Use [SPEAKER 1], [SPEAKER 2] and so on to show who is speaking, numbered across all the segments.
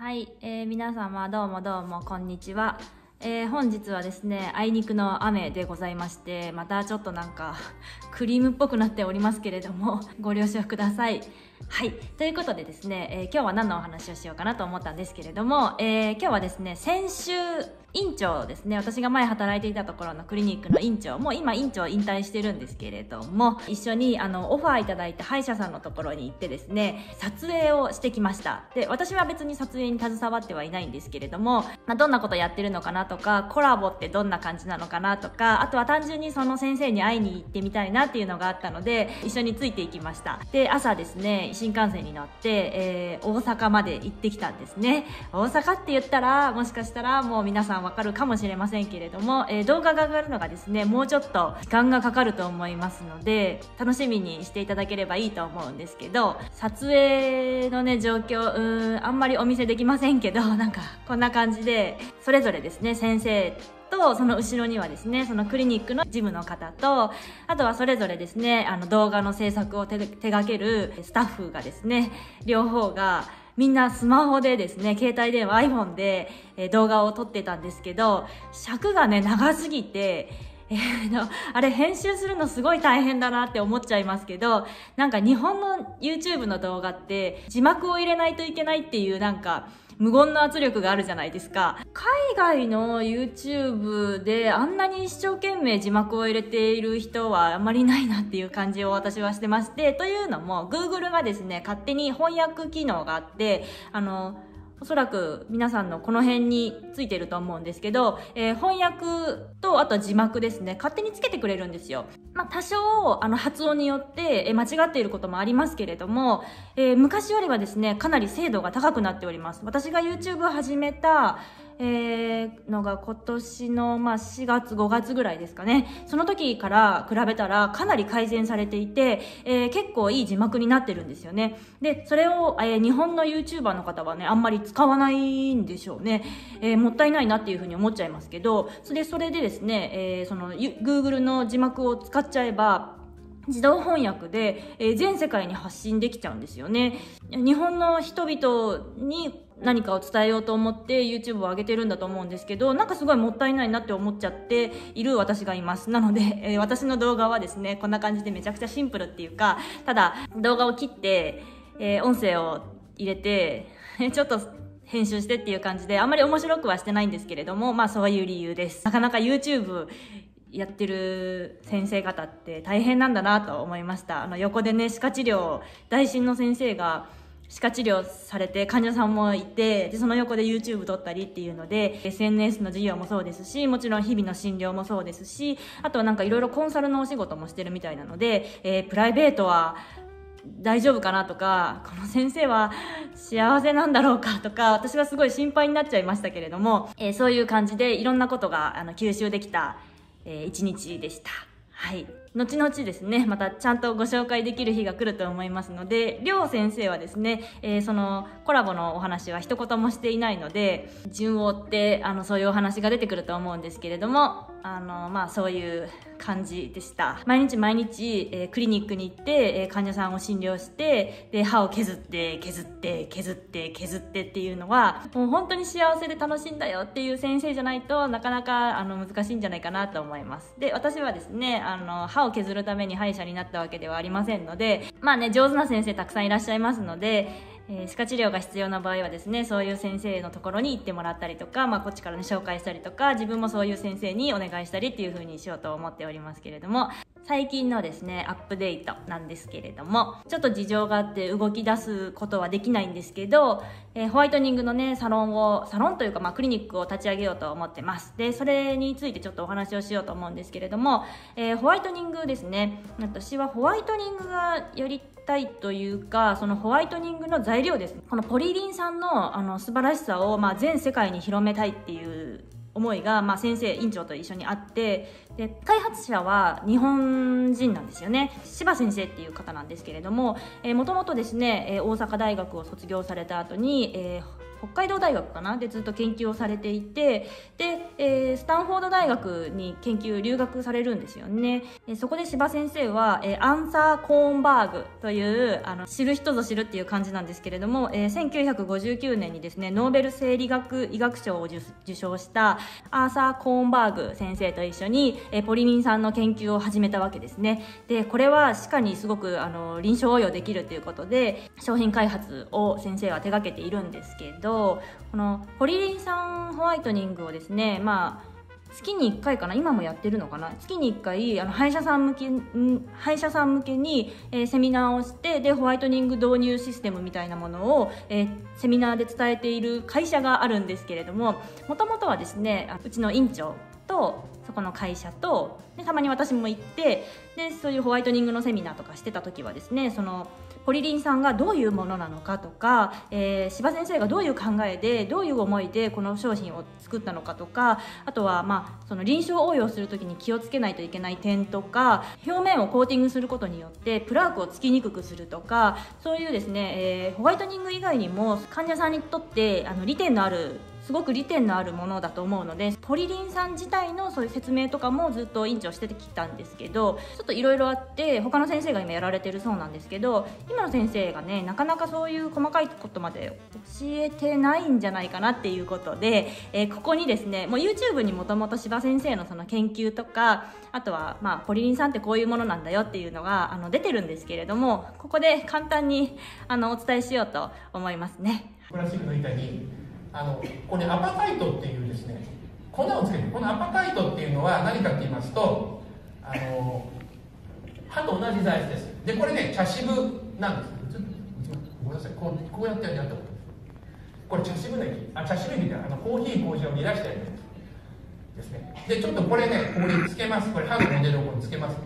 [SPEAKER 1] はい、えー皆様どうもどうもこんにちは。えー本日はですね、あいにくの雨でございまして、またちょっとなんか、クリームっぽくなっておりますけれども、ご了承ください。はい。ということでですね、えー今日は何のお話をしようかなと思ったんですけれども、えー今日はですね、先週、院長ですね、私が前働いていたところのクリニックの院長、も今院長引退してるんですけれども、一緒にあの、オファーいただいた歯医者さんのところに行ってですね、撮影をしてきました。で、私は別に撮影に携わってはいないんですけれども、まあ、どんなことやってるのかなとか、コラボってどんな感じなのかなとか、あとは単純にその先生に会いに行ってみたいなっていうのがあったので、一緒についていきました。で、朝ですね、新幹線に乗って、えー大阪まで行ってきたんですね。大阪って言ったら、もしかしたらもう皆さんわかるかもしれませんけれども、えー動画が上がるのがですね、もうちょっと時間がかかると思いますので、楽しみにしていただければいいと思うんですけど、撮影のね、状況、うん、あんまりお見せできませんけど、なんか、こんな感じで、それぞれですね、先生と、その後ろにはですね、そのクリニックの事務の方と、あとはそれぞれですね、あの動画の制作を手手掛けるスタッフがですね、両方が、みんなスマホでですね、携帯電話 iPhone で、え動画を撮ってたんですけど、尺がね、長すぎて、えーのあれ編集するのすごい大変だなって思っちゃいますけど、なんか日本の YouTube の動画って字幕を入れないといけないっていうなんか無言の圧力があるじゃないですか。海外の YouTube であんなに一生懸命字幕を入れている人はあまりないなっていう感じを私はしてまして、というのも Google がですね、勝手に翻訳機能があって、あの、おそらく皆さんのこの辺についてると思うんですけど、えー翻訳とあとは字幕ですね、勝手につけてくれるんですよ。まあ多少あの発音によって、え間違っていることもありますけれども、えー昔よりはですね、かなり精度が高くなっております。私が YouTube を始めた、えーのが今年の、まあ、4月5月ぐらいですかね。その時から比べたらかなり改善されていて、えー結構いい字幕になってるんですよね。でそれを、えー日本の YouTuber の方はねあんまり使わないんでしょうね、えーもったいないなっていうふうに思っちゃいますけど。それそれでですね、えーその Google の字幕を使っちゃえば自動翻訳で、えー全世界に発信できちゃうんですよね。日本の人々に何かを伝えようと思って YouTube を上げてるんだと思うんですけどなんかすごいもったいないなって思っちゃっている私がいます。なので、えー私の動画はですねこんな感じでめちゃくちゃシンプルっていうかただ動画を切って、えー音声を入れてちょっと編集してっていう感じであんまり面白くはしてないんですけれどもまあそういう理由です。なかなか YouTube やってる先生方って大変なんだなと思いました。あの横でね歯科治療大診の先生が歯科治療されて患者さんもいてでその横で YouTube 撮ったりっていうので SNS の授業もそうですしもちろん日々の診療もそうですしあとはなんかいろいろコンサルのお仕事もしてるみたいなので、えープライベートは大丈夫かなとかこの先生は幸せなんだろうかとか私はすごい心配になっちゃいましたけれども、えーそういう感じでいろんなことがあの吸収できた、えー一日でした。はい。後々ですね、またちゃんとご紹介できる日が来ると思いますので、りょう先生はですね、えーそのコラボのお話は一言もしていないので、順を追って、あの、そういうお話が出てくると思うんですけれども、あの、まあ、そういう感じでした。毎日毎日、えークリニックに行って、えー患者さんを診療して、で、歯を削って、削って、削って、削ってっていうのは、もう本当に幸せで楽しいんだよっていう先生じゃないとなかなか、あの、難しいんじゃないかなと思います。で、私はですね、あの、歯を削るために歯医者になったわけではありませんので、まあね、上手な先生たくさんいらっしゃいますので、えー歯科治療が必要な場合はですねそういう先生のところに行ってもらったりとか、まあ、こっちからね紹介したりとか自分もそういう先生にお願いしたりっていう風にしようと思っておりますけれども最近のですねアップデートなんですけれどもちょっと事情があって動き出すことはできないんですけど、えーホワイトニングのねサロンをサロンというか、まあ、クリニックを立ち上げようと思ってます。でそれについてちょっとお話をしようと思うんですけれども、えーホワイトニングですね。私はホワイトニングがやりたいというかそのホワイトニングの材料ですね。このポリリン酸のあの素晴らしさを、まあ、全世界に広めたいっていう思いが、まあ、先生院長と一緒にあってで開発者は日本人なんですよね。柴先生っていう方なんですけれどももともとですね、え大阪大学を卒業された後に、えー北海道大学かな？でずっと研究をされていてで、えー、スタンフォード大学に研究留学されるんですよね、え、そこで柴先生は、えー、アンサー・コーンバーグというあの知る人ぞ知るっていう感じなんですけれども、えー、1959年にですねノーベル生理学医学賞を受賞したアーサー・コーンバーグ先生と一緒に、えー、ポリリン酸の研究を始めたわけですね。でこれは歯科にすごくあの臨床応用できるということで商品開発を先生は手がけているんですけどこのポリリン酸ホワイトニングをですねまあ月に1回かな今もやってるのかな月に1回あの歯医者さん向け歯医者さん向けに、えー、セミナーをしてでホワイトニング導入システムみたいなものを、えー、セミナーで伝えている会社があるんですけれどももともとはですねうちの院長とそこの会社とでたまに私も行ってでそういうホワイトニングのセミナーとかしてた時はですねそのポリリン酸がどういうものなのかとか、えー、柴先生がどういう考えでどういう思いでこの商品を作ったのかとかあとは、まあ、その臨床応用する時に気をつけないといけない点とか表面をコーティングすることによってプラークをつきにくくするとかそういうですね、えー、ホワイトニング以外にも患者さんにとってあの利点のあるすごく利点のあるものだと思うのでポリリン酸自体のそういう説明とかもずっと院長してきたんですけどちょっといろいろあって他の先生が今やられてるそうなんですけど今の先生がねなかなかそういう細かいことまで教えてないんじゃないかなっていうことで、えー、ここにですねもう YouTube にもともと柴先生のその研究とかあとはまあポリリン酸ってこういうものなんだよっていうのがあの出てるんですけれどもここで簡単にあのお伝えしようと思いますね。
[SPEAKER 2] プラスチックの板にあのここにアパタイトっていうですね粉をつけてこのアパタイトっていうのは何かって言いますとあの歯と同じ材質です。でこれね茶渋なんです。ごめんなさい。こうこうやってやったことこれ茶渋の液。あ茶渋液ってあのコーヒー麹を煮出したやつですね。でちょっとこれねここにつけます。これ歯のモデルをここにつけます。ね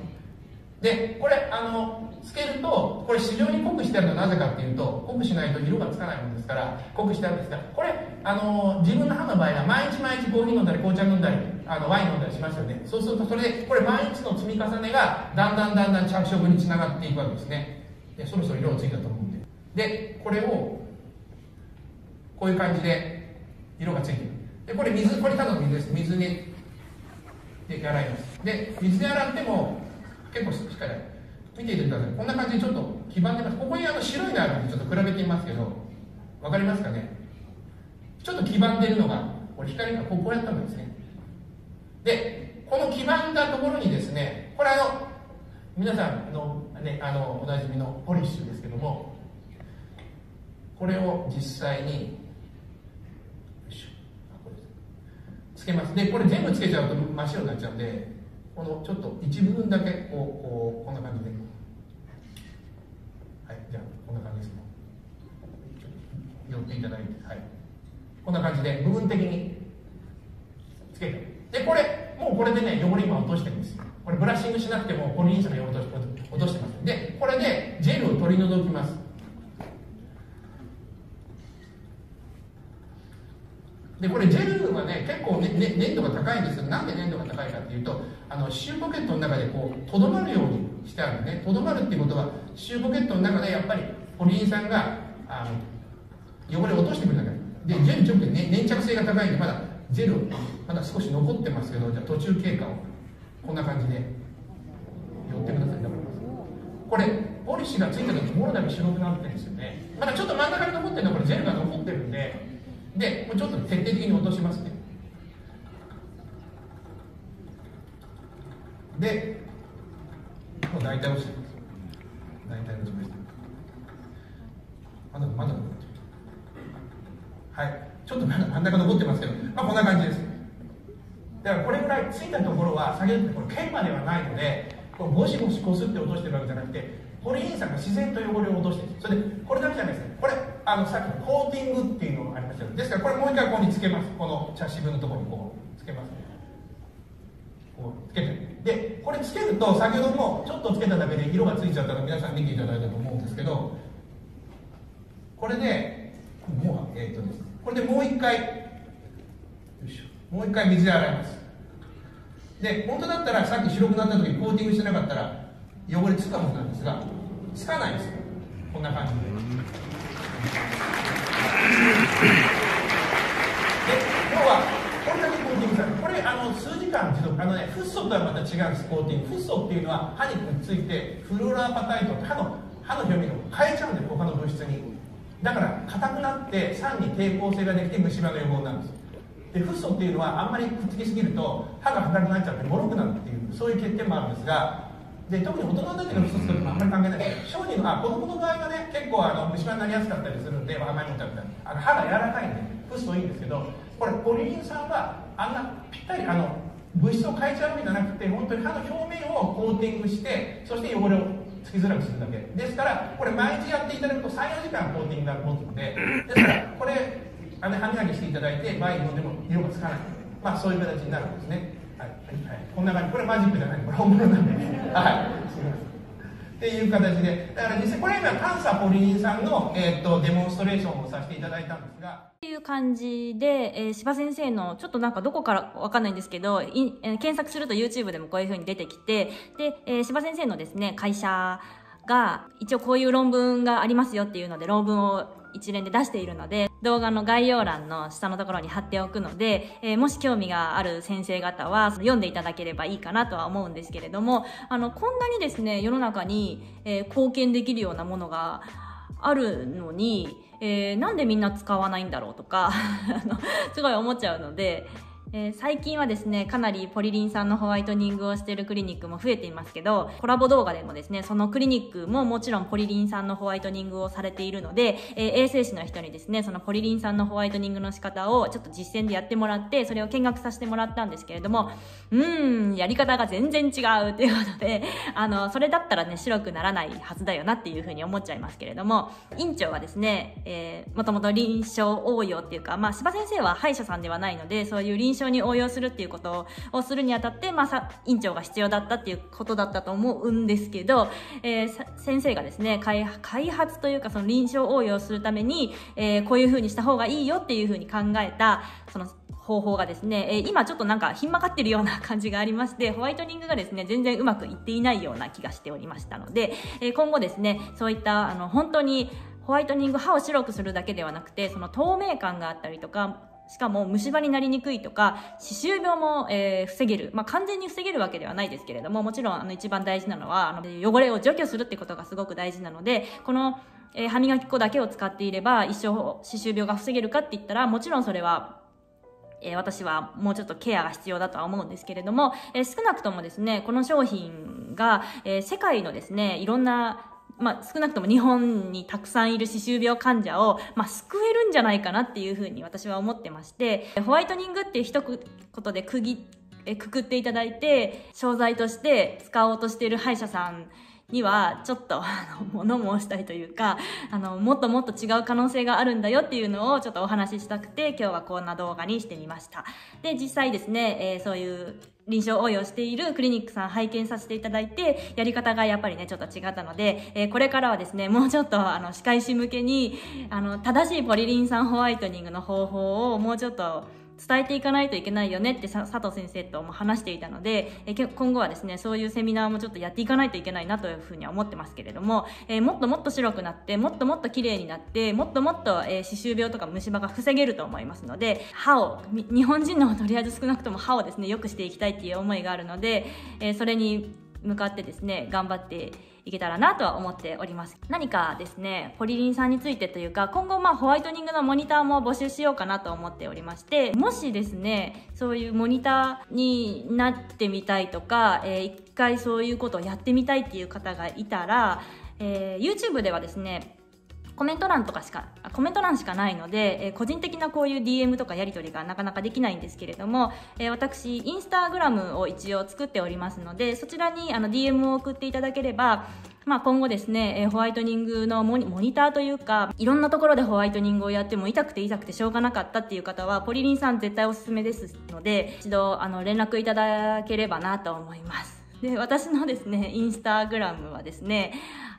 [SPEAKER 2] でこれあのつけるとこれ非常に濃くしてあるのはなぜかっていうと濃くしないと色がつかないものですから濃くしてあるんですがこれあの自分の歯の場合は毎日毎日コーヒー飲んだり紅茶飲んだりあのワイン飲んだりしますよね。そうするとそれでこれ毎日の積み重ねがだんだんだんだん着色につながっていくわけですね。でそろそろ色がついたと思うんで。でこれをこういう感じで色がついてる。でこれ水これただの水です。水にで洗います。で水で洗っても結構しっかり見ていてください。こんな感じでちょっと黄ばんでます。ここにあの白いのあるんでちょっと比べてみますけど分かりますかね？ちょっと黄ばんでるのがこれ光がこうやったんですね。でこの黄ばんだところにですねこれあの皆さんの,、ね、あのおなじみのポリッシュですけどもこれを実際につけます。でこれ全部つけちゃうと真っ白になっちゃうんでこのちょっと一部分だけこうこうこんな感じではいじゃあこんな感じですね寄っていただいてはいこんな感じで部分的につけてでこれもうこれでね汚れ今落としてるんです。これブラッシングしなくてもポリインスの汚れ落としてます。でこれでジェルを取り除きます。でこれジェルはね結構ね、ね、粘度が高いんですけどなんで粘度が高いかっていうとあのシューポケットの中でこうとどまるようにしてあるね。とどまるっていうことはシューポケットの中でやっぱりポリン酸があの汚れを落としてくるんだからでジェルちょっと、ね、粘着性が高いんでまだジェルまだ少し残ってますけどじゃあ途中経過を。こんな感じで。寄ってくださいこれポリシュがついた時もろだけ白くなってるんですよね。まだちょっと真ん中に残ってるのはこれジェルが残ってるんででちょっと徹底的に落としますね。でもう大体落ちてます。大体落ちました。まだまだ残ってる。はい。ちょっとまだ真ん中残ってますけどまあこんな感じです。だからこれぐらいついたところは下げるってこれ剣まではないのでこうゴシゴシこすって落としてるわけじゃなくてポリイン酸が自然と汚れを落としてそれでこれだけじゃないですね。これあのさっきのコーティングっていうのがありましたですからこれもう一回ここにつけます。この茶渋のところにこうつけます。こうつけて。れつけると先ほどもちょっとつけただけで色がついちゃったの皆さん見ていただいたと思うんですけどこれでもうえ、っとですこれでもう一回もう一回水で洗いますで本当だったらさっき白くなった時コーティングしてなかったら汚れつくかもなんですがつかないですこんな感じでで今日は。間持続あのねフッ素とはまた違うんですコーティングフッ素っていうのは歯にくっついてフルオラーパタイトって歯の歯の表面を変えちゃうんで他の物質にだから硬くなって酸に抵抗性ができて虫歯の予防になるんです。でフッ素っていうのはあんまりくっつきすぎると歯が硬くなっちゃってもろくなるっていうそういう欠点もあるんですがで特に大人の時のフッ素とあんまり関係ない。です小児のあ子供の場合はね結構あの虫歯になりやすかったりするんで甘いもん食べたり。あの歯が柔らかいんでフッ素いいんですけどこれポリリン酸はあんなぴったりあの物質を変えちゃうわけじゃなくて本当に歯の表面をコーティングしてそして汚れをつきづらくするだけですからこれ毎日やっていただくと34時間コーティングが持つのでですからこれあの歯磨きしていただいて前に飲んでも色がつかないまあそういう形になるんですね。はい、はい、こんな感じ。これマジックじゃない。これ本物なんではい。すみません。っていう形で。だから実際これ今監査ポリリンさんの、えーと、デモンストレーションをさせていただいたんですが
[SPEAKER 1] っていう感じで、えー、柴先生のちょっとなんかどこからわかんないんですけどい、えー、検索すると YouTube でもこういう風に出てきてで、えー、柴先生のですね会社が一応こういう論文がありますよっていうので論文を一連で出しているので動画の概要欄の下のところに貼っておくので、えー、もし興味がある先生方は読んでいただければいいかなとは思うんですけれどもあのこんなにですね世の中に、えー、貢献できるようなものがあるのに、えー、なんでみんな使わないんだろうとか すごい思っちゃうので。えー、最近はですねかなりポリリン酸のホワイトニングをしているクリニックも増えていますけどコラボ動画でもですねそのクリニックももちろんポリリン酸のホワイトニングをされているので、えー、衛生士の人にですねそのポリリン酸のホワイトニングの仕方をちょっと実践でやってもらってそれを見学させてもらったんですけれどもうーんやり方が全然違うっていうことで あのそれだったらね白くならないはずだよなっていうふうに思っちゃいますけれども院長はですね、えー、もともと臨床応用っていうかまあ柴先生は歯医者さんではないのでそういう臨床に応用するっていうことをするにあたって、まあ、さ院長が必要だったっていうことだったと思うんですけど、えー、先生がですね開発というかその臨床応用するために、えー、こういうふうにした方がいいよっていうふうに考えたその方法がですね、えー、今ちょっとなんかひんまかってるような感じがありまして、ホワイトニングがですね、全然うまくいっていないような気がしておりましたので、えー、今後ですね、そういったあの本当にホワイトニング歯を白くするだけではなくて、その透明感があったりとか、しかも虫歯になりにくいとか歯周病も、えー、防げる、まあ、完全に防げるわけではないですけれどももちろんあの一番大事なのはあの汚れを除去するってことがすごく大事なのでこの、えー、歯磨き粉だけを使っていれば一生歯周病が防げるかって言ったらもちろんそれはえ、私はもうちょっとケアが必要だとは思うんですけれども、え、少なくともですね、この商品が、え、世界のですね、いろんなまあ、少なくとも日本にたくさんいる歯周病患者を、まあ、救えるんじゃないかなっていうふうに私は思ってましてホワイトニングっていう一言で区切えくくっていただいて商材として使おうとしている歯医者さんにはちょっとあの物申したいというかあのもっともっと違う可能性があるんだよっていうのをちょっとお話ししたくて今日はこんな動画にしてみました。で実際ですね、えー、そういう臨床応用しているクリニックさん拝見させていただいてやり方がやっぱりねちょっと違ったので、えー、これからはですねもうちょっとあの歯科医師向けにあの正しいポリリン酸ホワイトニングの方法をもうちょっと伝えていかないといけないよねって佐藤先生とも話していたので、え今後はですねそういうセミナーもちょっとやっていかないといけないなというふうには思ってますけれども、えー、もっともっと白くなってもっともっと綺麗になってもっともっと、えー、歯周病とか虫歯が防げると思いますので歯を日本人のとりあえず少なくとも歯をですね良くしていきたいっていう思いがあるので、えー、それに向かってですね頑張っていけたらなとは思っております。何かですねポリリンさんについてというか今後まあホワイトニングのモニターも募集しようかなと思っておりましてもしですねそういうモニターになってみたいとか、えー、一回そういうことをやってみたいっていう方がいたら、えー、YouTube ではですねコメント欄とかしかコメント欄しかないので、えー、個人的なこういう DM とかやり取りがなかなかできないんですけれども、えー、私インスタグラムを一応作っておりますのでそちらにあの DM を送っていただければまあ、今後ですね、えー、ホワイトニングのモニターというかいろんなところでホワイトニングをやっても痛くて痛くてしょうがなかったっていう方はポリリンさん絶対おすすめですので一度あの連絡いただければなと思います。で私のですねインスタグラムはですね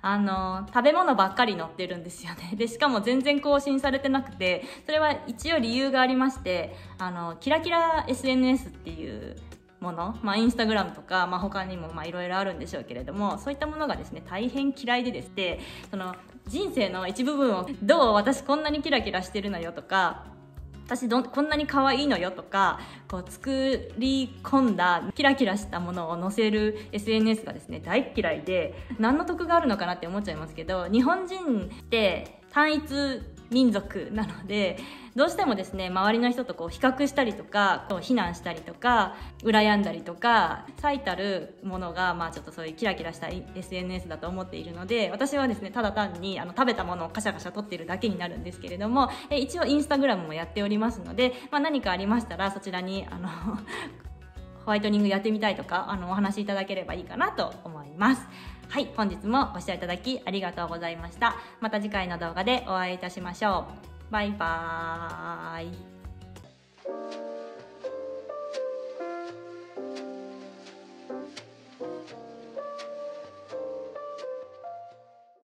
[SPEAKER 1] あの食べ物ばっかり載ってるんですよね。でしかも全然更新されてなくてそれは一応理由がありましてあのキラキラ SNS っていうもの、まあ、インスタグラムとか、まあ、他にもいろいろあるんでしょうけれどもそういったものがですね大変嫌いでですねその人生の一部分をどう私こんなにキラキラしてるのよとか私どこんなに可愛いのよとかこう作り込んだキラキラしたものを載せる SNS がですね大嫌いで何の得があるのかなって思っちゃいますけど日本人って単一民族なのでどうしてもですね周りの人とこう比較したりとかこう非難したりとか羨んだりとか最たるものが、まあ、ちょっとそういうキラキラした SNS だと思っているので私はですねただ単にあの食べたものをカシャカシャ撮ってるだけになるんですけれどもえ一応インスタグラムもやっておりますので、まあ、何かありましたらそちらにあのホワイトニングやってみたいとかあのお話しいただければいいかなと思います。はい、本日もご視聴いただきありがとうございました。また次回の動画でお会いいたしましょう。バイバーイ。